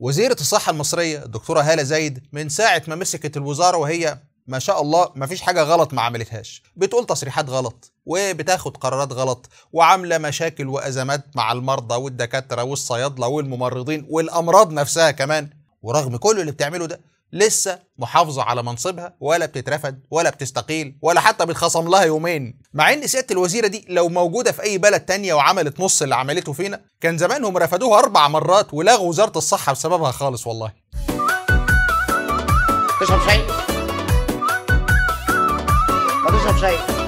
وزيرة الصحة المصرية الدكتورة هالة زايد من ساعة ما مسكت الوزارة وهي ما شاء الله ما فيش حاجة غلط ما عملتهاش. بتقول تصريحات غلط وبتاخد قرارات غلط وعاملة مشاكل وأزمات مع المرضى والدكاترة والصيادلة والممرضين والأمراض نفسها كمان. ورغم كل اللي بتعمله ده لسه محافظة على منصبها ولا بتترفد ولا بتستقيل ولا حتى بيتخصم لها يومين. مع إن سيادة الوزيرة دي لو موجودة في أي بلد تانية وعملت نص اللي عملته فينا كان زمانهم رفدوها أربع مرات ولغوا وزارة الصحة بسببها خالص والله. تشرب شاي؟ ما تشرب شاي.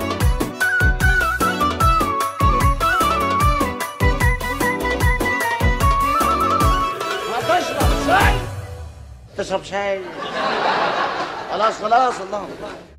تشرب شاي. خلاص خلاص الله.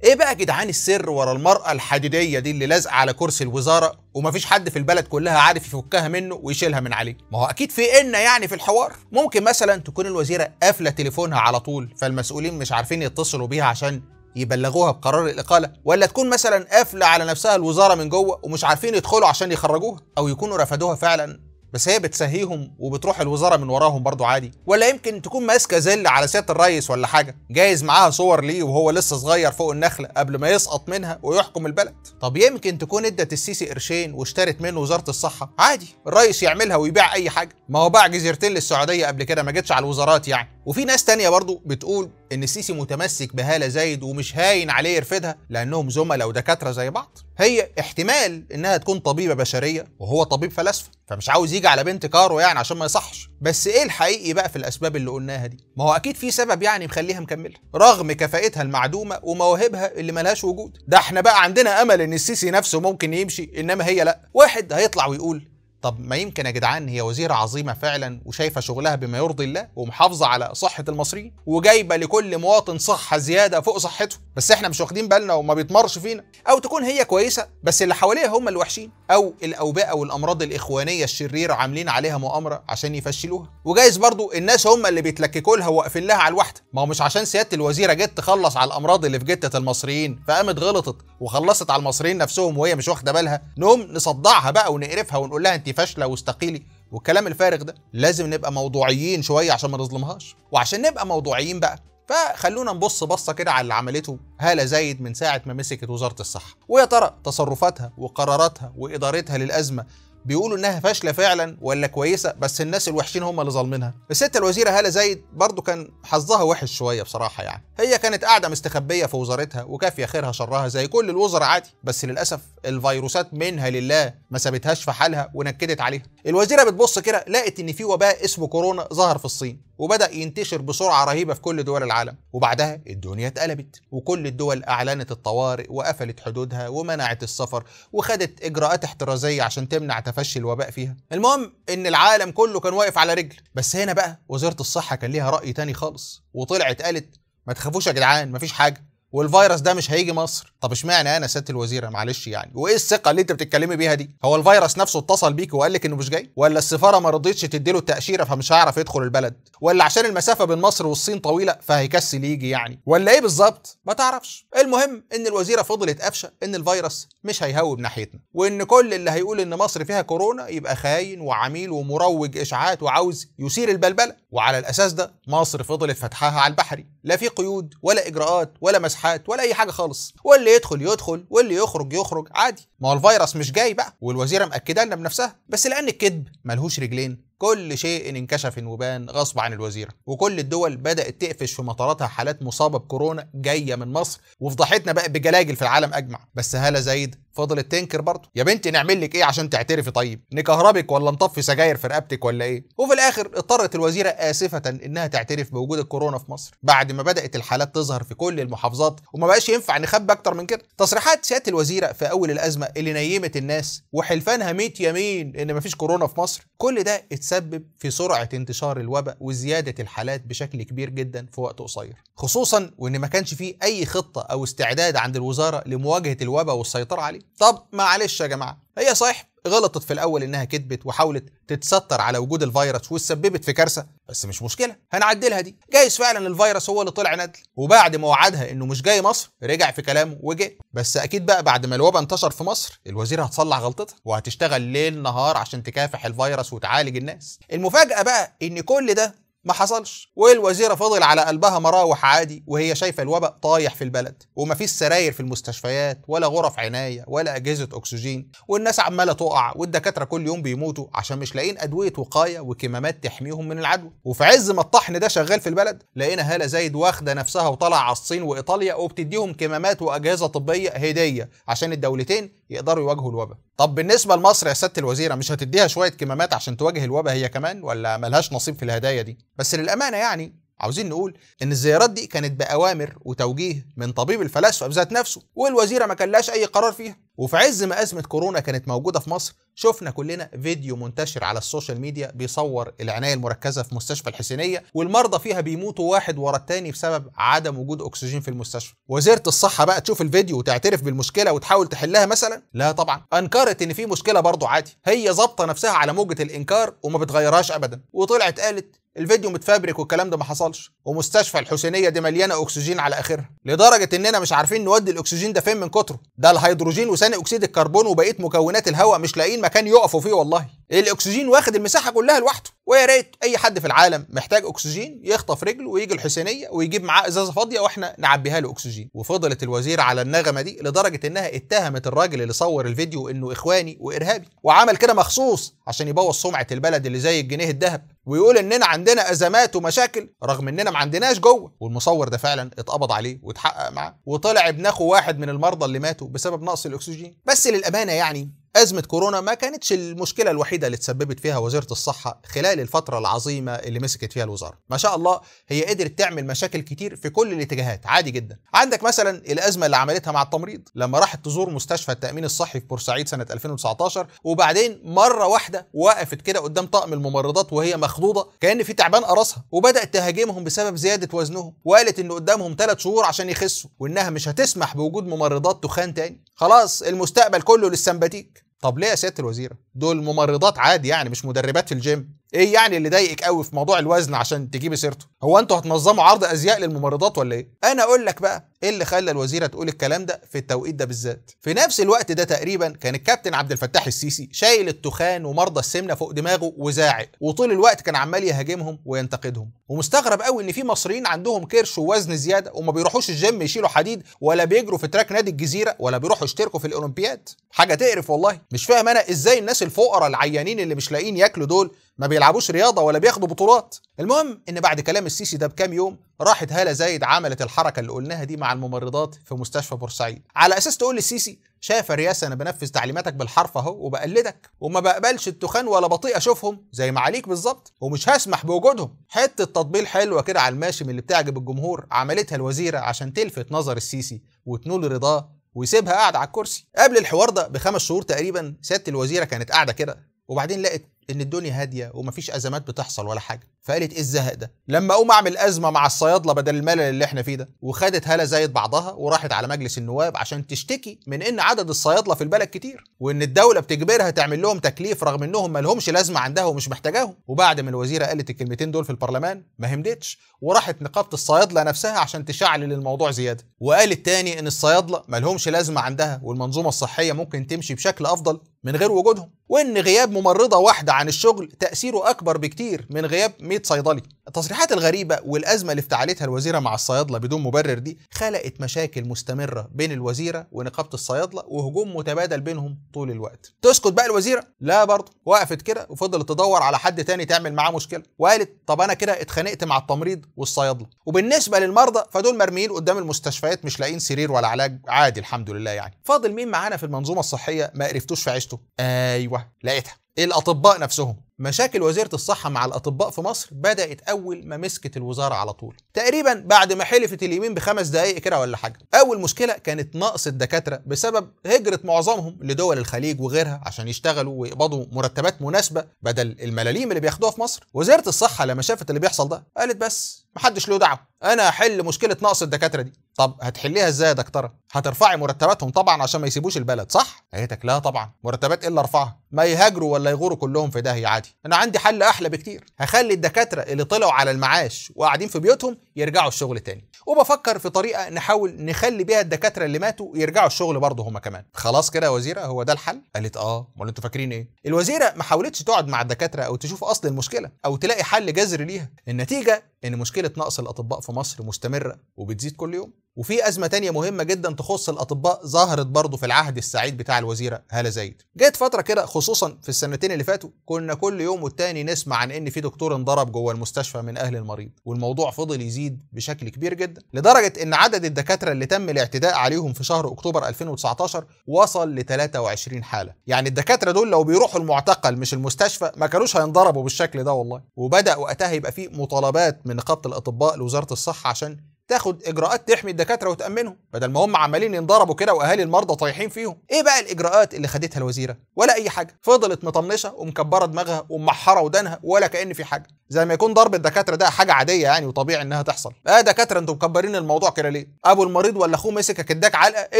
إيه بقى يا جدعان السر ورا المرأة الحديدية دي اللي لازقة على كرسي الوزارة ومفيش حد في البلد كلها عارف يفكها منه ويشيلها من عليه؟ ما هو أكيد في إن يعني في الحوار. ممكن مثلا تكون الوزيرة قافلة تليفونها على طول فالمسؤولين مش عارفين يتصلوا بيها عشان يبلغوها بقرار الإقالة ولا تكون مثلا قافلة على نفسها الوزارة من جوه ومش عارفين يدخلوا عشان يخرجوها أو يكونوا رفضوها فعلا؟ بس هي بتسهيهم وبتروح الوزارة من وراهم برضو عادي. ولا يمكن تكون ماسكة زل على سيادة الرئيس ولا حاجة. جايز معاها صور ليه وهو لسه صغير فوق النخلة قبل ما يسقط منها ويحكم البلد. طب يمكن تكون ادت السيسي قرشين واشترت منه وزارة الصحة. عادي الرئيس يعملها ويبيع أي حاجة. ما هو باع جزيرتين للسعودية قبل كده ما جتش على الوزارات يعني. وفي ناس تانية برضو بتقول إن السيسي متمسك بهالة زايد ومش هاين عليه يرفدها لأنهم زملاء ودكاترة زي بعض. هي احتمال إنها تكون طبيبة بشرية وهو طبيب فلاسفة فمش عاوز يجي على بنت كارو يعني عشان ما يصحش. بس إيه الحقيقي بقى في الأسباب اللي قلناها دي؟ ما هو أكيد في سبب يعني مخليها مكملة. رغم كفاءتها المعدومة ومواهبها اللي ملهاش وجود. ده إحنا بقى عندنا أمل إن السيسي نفسه ممكن يمشي إنما هي لأ. واحد هيطلع ويقول طب ما يمكن يا جدعان هي وزيرة عظيمة فعلا وشايفة شغلها بما يرضي الله ومحافظة على صحة المصريين وجايبة لكل مواطن صحة زيادة فوق صحته. بس إحنا مش واخدين بالنا وما بيتمرش فينا. أو تكون هي كويسة بس اللي حواليها هم اللي وحشين أو الاوبئة والأمراض الإخوانية الشريرة عاملين عليها مؤامرة عشان يفشلوها. وجايز برضو الناس هم اللي بيتلككوا لها وواقفين لها على الواحدة. ما هو مش عشان سيادة الوزيرة جت تخلص على الأمراض اللي في جتة المصريين فقامت غلطت وخلصت على المصريين نفسهم وهي مش واخدة بالها. نقوم نصدعها بقى ونقرفها ونقول لها انت فاشلة واستقيلي. والكلام الفارغ ده لازم نبقى موضوعيين شوية عشان ما نظلمهاش. وعشان نبقى موضوعيين بقى فخلونا نبص بصة كده على اللي عملته هالة زايد من ساعة ما مسكت وزارة الصحة. ويا ترى تصرفاتها وقراراتها وإدارتها للأزمة بيقولوا إنها فاشلة فعلا ولا كويسة بس الناس الوحشين هم اللي ظالمينها. الست الوزيرة هالة زايد برضو كان حظها وحش شوية بصراحة يعني. هي كانت قاعدة مستخبية في وزارتها وكافية خيرها شرها زي كل الوزراء عادي بس للأسف الفيروسات منها لله ما سابتهاش في حالها ونكدت عليها. الوزيرة بتبص كده لقت إن في وباء اسمه كورونا ظهر في الصين وبدأ ينتشر بسرعة رهيبة في كل دول العالم. وبعدها الدنيا اتقلبت وكل الدول أعلنت الطوارئ وقفلت حدودها ومنعت السفر وخدت إجراءات احترازية عشان تمنع تفشي الوباء فيها. المهم إن العالم كله كان واقف على رجل. بس هنا بقى وزارة الصحة كان ليها رأي تاني خالص وطلعت قالت ما تخافوش يا جدعان مفيش حاجة. والفيروس ده مش هيجي مصر. طب اشمعنى أنا سياده الوزيرة؟ معلش يعني. وايه الثقة اللي انت بتتكلمي بيها دي؟ هو الفيروس نفسه اتصل بيك وقال لك انه مش جاي؟ ولا السفارة ما رضيتش تديله التأشيرة فمش هيعرف يدخل البلد؟ ولا عشان المسافة بين مصر والصين طويلة فهيكسل يجي يعني؟ ولا إيه بالظبط؟ ما تعرفش. المهم ان الوزيرة فضلت قافشة ان الفيروس مش هيهوب ناحيتنا. وان كل اللي هيقول ان مصر فيها كورونا يبقى خاين وعميل ومروج إشاعات وعاوز يثير البلبلة. وعلى الأساس ده مصر فضلت فتحها على البحري. لا في قيود ولا إجراءات ولا مسحات ولا أي حاجة خالص. واللي يدخل يدخل واللي يخرج يخرج عادي. ما هو الفيروس مش جاي بقى. والوزيره مأكدة لنا بنفسها بس لأن الكذب ملهوش رجلين. كل شيء انكشف وبان غصب عن الوزيره وكل الدول بدأت تقفش في مطاراتها حالات مصابة بكورونا جاية من مصر وفضحتنا بقى بجلاجل في العالم أجمع. بس هاله زايد فضلت تنكر برضه. يا بنتي نعمل لك إيه عشان تعترفي طيب؟ نكهربك ولا نطفي سجاير في رقبتك ولا إيه؟ وفي الآخر اضطرت الوزيرة آسفة إنها تعترف بوجود الكورونا في مصر. بعد ما بدأت الحالات تظهر في كل المحافظات وما بقاش ينفع نخبي أكتر من كده. تصريحات سيادة الوزيرة في أول الأزمة اللي نيمت الناس وحلفانها 100 يمين إن مفيش كورونا في مصر كل ده اتسبب في سرعة انتشار الوباء وزيادة الحالات بشكل كبير جدا في وقت قصير. خصوصا وإن ما كانش فيه أي خطة أو استعداد عند الوزارة لمواجهة الوباء والسيطرة عليه. طب معلش يا جماعة هي صحيح غلطت في الأول إنها كذبت وحاولت تتستر على وجود الفيروس وتسببت في كارثة بس مش مشكلة هنعدلها دي. جايز فعلا الفيروس هو اللي طلع ندل وبعد ما وعدها إنه مش جاي مصر رجع في كلامه وجه. بس أكيد بقى بعد ما الوباء انتشر في مصر الوزيره هتصلح غلطتها وهتشتغل ليل نهار عشان تكافح الفيروس وتعالج الناس. المفاجأة بقى إن كل ده ما حصلش. والوزيره فضل على قلبها مراوح عادي وهي شايفة الوباء طايح في البلد ومفيش سراير في المستشفيات ولا غرف عناية ولا أجهزة أكسجين. والناس عمالة تقع والدكاترة كل يوم بيموتوا عشان مش لاقيين أدوية وقاية وكمامات تحميهم من العدوى. وفي عز ما الطحن ده شغال في البلد لقينا هالة زايد واخدة نفسها وطالعة على الصين وإيطاليا وبتديهم كمامات وأجهزة طبية هدية عشان الدولتين يقدروا يواجهوا الوباء طب بالنسبة لمصر يا سياده الوزيرة مش هتديها شوية كمامات عشان تواجه الوباء هي كمان ولا ملهاش نصيب في الهدايا دي؟ بس للأمانة يعني عاوزين نقول إن الزيارات دي كانت بأوامر وتوجيه من طبيب الفلاسفة بذات نفسه والوزيرة ما كانلاش أي قرار فيها. وفي عز ما أزمة كورونا كانت موجودة في مصر شفنا كلنا فيديو منتشر على ال social media بيصور العناية المركزة في مستشفى الحسينية والمرضى فيها بيموتوا واحد ورا التاني بسبب عدم وجود أكسجين في المستشفى. وزيرة الصحة بقى تشوف الفيديو وتعترف بالمشكلة وتحاول تحلها مثلا؟ لا طبعا. أنكرت إن في مشكلة برضه عادي. هي ظابطة نفسها على موجة الإنكار وما بتغيرهاش ابدا. وطلعت قالت الفيديو متفبرك والكلام ده ما حصلش. ومستشفى الحسينية دي مليانة أكسجين على آخرها. لدرجة إننا مش عارفين نودي الأكسجين ده فين من كتره. ده الهيدروجين وثاني أكسيد الكربون وبقية مكونات الهواء مش لاقيين مكان يقفوا فيه والله. الأكسجين واخد المساحة كلها لوحده. ويا ريت أي حد في العالم محتاج أكسجين يخطف رجله ويجي الحسينية ويجيب معاه إزازة فاضية وإحنا نعبيها له أكسجين. وفضلت الوزيرة على النغمة دي لدرجة إنها اتهمت الراجل اللي صور الفيديو إنه إخواني وإرهابي. وعمل كده مخصوص عشان يبوظ سمعة البلد اللي زي الجنيه الذهب. ويقول إننا عندنا أزمات ومشاكل رغم إننا ما عندناش جوه. والمصور ده فعلا اتقبض عليه واتحقق معاه. وطلع ابن أخو واحد من المرضى اللي ماتوا بسبب نقص الأكسجين. بس للأمانة يعني أزمة كورونا ما كانتش المشكلة الوحيدة اللي تسببت فيها وزيرة الصحة خلال الفترة العظيمة اللي مسكت فيها الوزارة. ما شاء الله هي قدرت تعمل مشاكل كتير في كل الاتجاهات عادي جدا. عندك مثلا الأزمة اللي عملتها مع التمريض لما راحت تزور مستشفى التأمين الصحي في بورسعيد سنة 2019 وبعدين مرة واحدة وقفت كده قدام طقم الممرضات وهي مخضوضة كأن في تعبان قرصها وبدأت تهاجمهم بسبب زيادة وزنهم وقالت إن قدامهم ثلاث شهور عشان يخسوا وإنها مش هتسمح بوجود ممرضات تخان تاني. خلاص المستقبل كله للسمباتيك. طب ليه يا سياده الوزيره؟ دول ممرضات عادي يعني مش مدربات في الجيم. إيه يعني اللي ضايقك قوي في موضوع الوزن عشان تجيبي سيرته؟ هو أنتوا هتنظموا عرض أزياء للممرضات ولا إيه؟ أنا أقول لك بقى إيه اللي خلى الوزيرة تقول الكلام ده في التوقيت ده بالذات؟ في نفس الوقت ده تقريبا كان الكابتن عبد الفتاح السيسي شايل التخان ومرضى السمنة فوق دماغه وزاعق وطول الوقت كان عمال يهاجمهم وينتقدهم ومستغرب قوي إن في مصريين عندهم كرش ووزن زيادة وما بيروحوش الجيم يشيلوا حديد ولا بيجروا في track نادي الجزيرة ولا بيروحوا يشتركوا في الأولمبياد حاجة تقرف والله مش فاهم أنا إزاي الناس الفقراء العيانين اللي مش لاقيين ياكلوا دول ما بيلعبوش رياضة ولا بياخدوا بطولات. المهم إن بعد كلام السيسي ده بكام يوم راحت هالة زايد عملت الحركة اللي قلناها دي مع الممرضات في مستشفى بورسعيد. على أساس تقول للسيسي شايف يا رياسة أنا بنفذ تعليماتك بالحرف أهو وبقلدك وما بقبلش التخان ولا بطيق أشوفهم. زي معاليك بالظبط ومش هسمح بوجودهم. حتة تطبيل حلوة كده على الماشي من اللي بتعجب الجمهور عملتها الوزيرة عشان تلفت نظر السيسي وتنول رضاه ويسيبها قاعدة على الكرسي. قبل الحوار ده بخمس شهور تقريبا سيادة الوزيرة كانت قاعدة كده وبعدين لقت إن الدنيا هادية ومفيش أزمات بتحصل ولا حاجة. فقالت إيه الزهق ده؟ لما أقوم أعمل أزمة مع الصيادلة بدل الملل اللي إحنا فيه ده وخدت هالة زايد بعضها وراحت على مجلس النواب عشان تشتكي من إن عدد الصيادلة في البلد كتير وإن الدولة بتجبرها تعمل لهم تكليف رغم إنهم ما لهمش لازمة عندها ومش محتاجاهم. وبعد ما الوزيرة قالت الكلمتين دول في البرلمان ما همدتش وراحت نقابة الصيادلة نفسها عشان تشعلل الموضوع زيادة. وقالت تاني إن الصيادلة ما لهمش لازمة عندها والمنظومة الصحية ممكن تمشي بشكل أفضل من غير وجودهم. وإن غياب ممرضة واحدة عن الشغل تأثيره أكبر بكتير من غياب 100 صيدلي. التصريحات الغريبة والأزمة اللي افتعلتها الوزيرة مع الصيادلة بدون مبرر دي خلقت مشاكل مستمرة بين الوزيرة ونقابة الصيادلة وهجوم متبادل بينهم طول الوقت. تسكت بقى الوزيرة؟ لا برضه. وقفت كده وفضلت تدور على حد تاني تعمل معاه مشكلة. وقالت طب أنا كده اتخانقت مع التمريض والصيادلة. وبالنسبة للمرضى فدول مرميين قدام المستشفيات مش لاقيين سرير ولا علاج. عادي الحمد لله يعني. فاضل مين معانا في المنظومة الصحية ما قرفتوش في عيشته؟ أيوه لقيتها. الأطباء نفسهم. مشاكل وزيرة الصحة مع الأطباء في مصر بدأت أول ما مسكت الوزارة على طول. تقريبا بعد ما حلفت اليمين بخمس دقائق كده ولا حاجة. أول مشكلة كانت نقص الدكاترة بسبب هجره معظمهم لدول الخليج وغيرها عشان يشتغلوا ويقبضوا مرتبات مناسبة بدل الملاليم اللي بياخدوها في مصر. وزاره الصحة لما شافت اللي بيحصل ده قالت بس محدش له دعوة. أنا هحل مشكلة نقص الدكاترة دي. طب هتحليها إزاي يا دكتورة؟ هترفعي مرتباتهم طبعا عشان ما يسيبوش البلد صح؟ قالتك لا طبعا. مرتبات اللي ارفعها ما يهاجروا ولا يغوروا كلهم في داهية عادي. أنا عندي حل أحلى بكتير. هخلي الدكاترة اللي طلعوا على المعاش وقاعدين في بيوتهم يرجعوا الشغل تاني. وبفكر في طريقة نحاول نخلي بيها الدكاترة اللي ماتوا يرجعوا الشغل برضه هم كمان. خلاص كده يا وزيرة هو ده الحل؟ قالت آه. أمال أنتوا فاكرين إيه؟ الوزيرة ما حاولتش تقعد مع الدكاترة أو تشوف أصل المشكلة أو تلاقي حل جذري ليها. النتيجة إن مشكلة نقص الأطباء في مصر مستمرة وبتزيد كل يوم وفي أزمة تانية مهمة جدا تخص الأطباء ظهرت برضه في العهد السعيد بتاع الوزيرة هالة زايد. جت فترة كده خصوصا في السنتين اللي فاتوا كنا كل يوم والتاني نسمع عن إن في دكتور انضرب جوه المستشفى من أهل المريض، والموضوع فضل يزيد بشكل كبير جدا، لدرجة إن عدد الدكاترة اللي تم الاعتداء عليهم في شهر أكتوبر 2019 وصل ل 23 حالة. يعني الدكاترة دول لو بيروحوا المعتقل مش المستشفى ما كانوش هينضربوا بالشكل ده والله. وبدأ وقتها يبقى في مطالبات من نقابة الأطباء لوزارة الصحة عشان تاخد إجراءات تحمي الدكاترة وتأمنهم بدل ما هم عمالين ينضربوا كده وأهالي المرضى طايحين فيهم. إيه بقى الإجراءات اللي خدتها الوزيرة؟ ولا أي حاجة. فضلت مطنشة ومكبرة دماغها ومحرة ودانها ولا كأن في حاجة. زي ما يكون ضرب الدكاترة ده حاجة عادية يعني وطبيعي إنها تحصل. آه دكاترة أنتوا مكبرين الموضوع كده ليه؟ أبو المريض ولا أخوه مسكك اداك علقة؟ إيه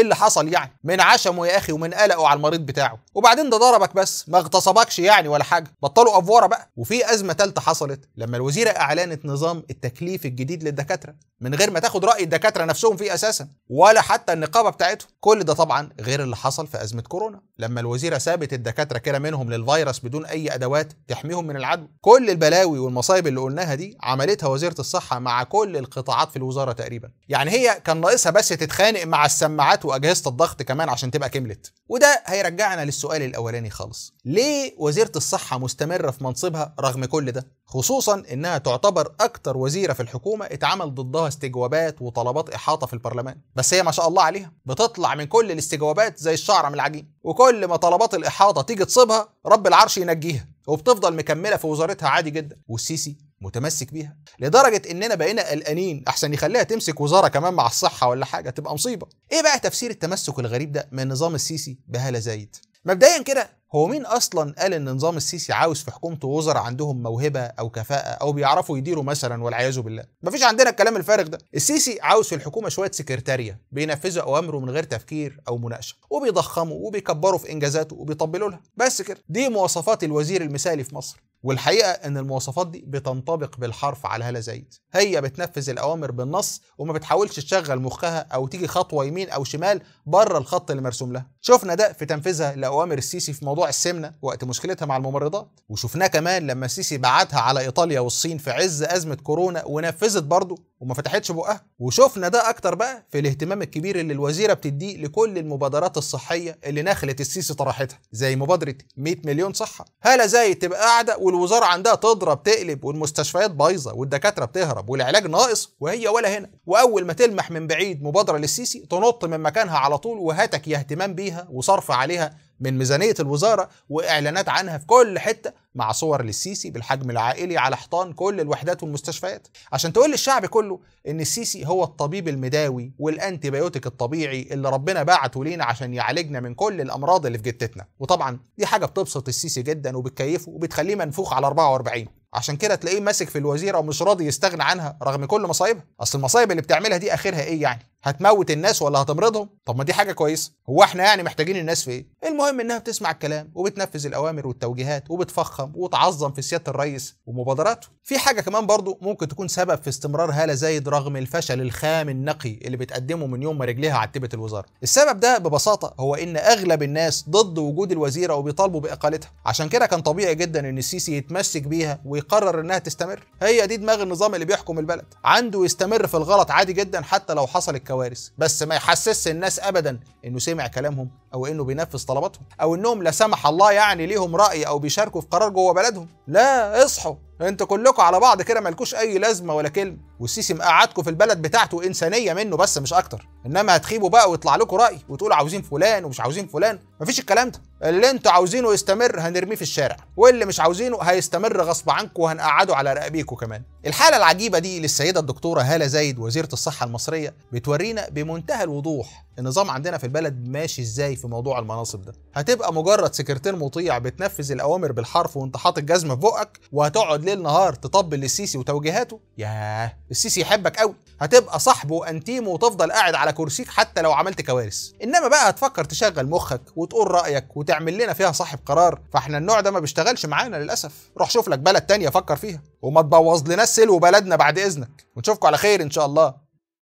اللي حصل يعني؟ من عشمه يا أخي ومن قلقه على المريض بتاعه. وبعدين ده ضربك بس. ما اغتصبكش يعني ولا حاجة. بطلوا افوره بقى. وفي أزمة ثالثه حصلت لما الوزيرة أعلنت نظام التكليف الجديد للدكاترة. من غير ما تاخد رأي الدكاترة نفسهم فيه أساسا ولا حتى النقابة بتاعتهم. كل ده طبعا غير اللي حصل في أزمة كورونا. لما الوزيرة سابت الدكاترة كده منهم للفيروس بدون أي أدوات تحميهم من العدوى. كل البلاوي والمصايب اللي قلناها دي عملتها وزيرة الصحة مع كل القطاعات في الوزارة تقريبا. يعني هي كان ناقصها بس تتخانق مع السماعات وأجهزة الضغط كمان عشان تبقى كملت. وده هيرجعنا للسؤال الأولاني خالص. ليه وزيرة الصحة مستمرة في منصبها رغم كل ده؟ خصوصا إنها تعتبر أكتر وزيرة في الحكومة اتعمل ضدها استجوابات وطلبات إحاطة في البرلمان. بس هي ما شاء الله عليها بتطلع من كل الاستجوابات زي الشعره من العجين. وكل ما طلبات الإحاطة تيجي تصيبها رب العرش ينجيها وبتفضل مكملة في وزارتها عادي جدا. والسيسي متمسك بيها لدرجة إننا بقينا قلقانين أحسن يخليها تمسك وزارة كمان مع الصحة ولا حاجة تبقى مصيبة. إيه بقى تفسير التمسك الغريب ده من نظام السيسي بهاله زايد؟ مبدئيا كده هو مين أصلا قال إن نظام السيسي عاوز في حكومته وزراء عندهم موهبة أو كفاءة أو بيعرفوا يديروا مثلا والعياذ بالله؟ مفيش عندنا الكلام الفارغ ده. السيسي عاوز في الحكومة شوية سكرتارية بينفذوا أوامره من غير تفكير أو مناقشة وبيضخموا وبيكبروا في انجازاته وبيطبلوا لها. بس كده دي مواصفات الوزير المثالي في مصر. والحقيقة إن المواصفات دي بتنطبق بالحرف على هاله زايد. هي بتنفذ الأوامر بالنص وما بتحاولش تشغل مخها أو تيجي خطوة يمين أو شمال بره الخط اللي مرسوم لها. شفنا ده في تنفيذها لأوامر السيسي في موضوع السمنة وقت مشكلتها مع الممرضات. وشفناه كمان لما السيسي بعتها على إيطاليا والصين في عز أزمة كورونا ونفذت برضه وما فتحتش بقها. وشفنا ده أكتر بقى في الاهتمام الكبير اللي الوزيرة بتديه لكل المبادرات الصحية اللي نخلت السيسي طرحتها زي مبادرة 100 مليون صحة. هاله زي تبقى قاعدة والوزارة عندها تضرب تقلب والمستشفيات بايظة والدكاترة بتهرب والعلاج ناقص وهي ولا هنا. وأول ما تلمح من بعيد مبادرة للسيسي تنط من مكانها على طول وهاتك يا اهتمام بيها وصرف عليها من ميزانية الوزارة وإعلانات عنها في كل حتة مع صور للسيسي بالحجم العائلي على حيطان كل الوحدات والمستشفيات. عشان تقول للشعب كله إن السيسي هو الطبيب المداوي وال antibiotic الطبيعي اللي ربنا بعته لينا عشان يعالجنا من كل الأمراض اللي في جتتنا وطبعا دي حاجة بتبسط السيسي جدا وبتكيفه وبتخليه منفوخ على 44 عشان كده تلاقيه ماسك في الوزيره ومش راضي يستغنى عنها رغم كل مصايبها. أصل المصايب اللي بتعملها دي آخرها إيه يعني؟ هتموت الناس ولا هتمرضهم؟ طب ما دي حاجة كويسة. هو إحنا يعني محتاجين الناس في إيه؟ المهم انها بتسمع الكلام وبتنفذ الأوامر والتوجيهات وبتفخم وتعظم في سيادة الرئيس ومبادراته. في حاجة كمان برضو ممكن تكون سبب في استمرار هالة زايد رغم الفشل الخام النقي اللي بتقدمه من يوم ما رجليها عتبت الوزارة. السبب ده ببساطة هو إن أغلب الناس ضد وجود الوزيرة وبيطالبوا بإقالتها. عشان كده كان طبيعي جدا إن السيسي يتمسك بيها ويقرر إنها تستمر. هي دي دماغ النظام اللي بيحكم البلد. عنده يستمر في الغلط عادي جدا حتى لو حصلت كوارث. بس ما يحسسش الناس ابدا إنه سمع كلامهم أو إنه بينفذ طلباتهم أو إنهم لا سمح الله يعني ليهم رأي أو بيشاركوا في قرار جوه بلدهم. لا اصحوا. أنتوا كلكم على بعض كده مالكوش أي لازمة ولا كلمة. والسيسي مقعدكم في البلد بتاعته إنسانية منه بس مش أكتر. إنما هتخيبوا بقى ويطلع لكم رأي وتقولوا عاوزين فلان ومش عاوزين فلان. مفيش الكلام ده. اللي أنتوا عاوزينه يستمر هنرميه في الشارع. واللي مش عاوزينه هيستمر غصب عنكم وهنقعده على رقابيكم كمان. الحالة العجيبة دي للسيدة الدكتورة هالة زايد وزيرة الصحة المصرية بتورينا بمنتهى الوضوح النظام عندنا في البلد ماشي إزاي في موضوع المناصب ده؟ هتبقى مجرد سكرتير مطيع بتنفذ الأوامر بالحرف وانت حاطط جزمة في بقك وهتقعد ليل نهار تطبل للسيسي وتوجيهاته؟ ياه السيسي يحبك قوي هتبقى صاحبه وأنتيمه وتفضل قاعد على كرسيك حتى لو عملت كوارث. إنما بقى هتفكر تشغل مخك وتقول رأيك وتعمل لنا فيها صاحب قرار. فإحنا النوع ده ما بيشتغلش معانا للأسف. روح شوف لك بلد تانية فكر فيها. وما تبوظ لنا السلو بلدنا بعد إذنك. ونشوفكم على خير إن شاء الله.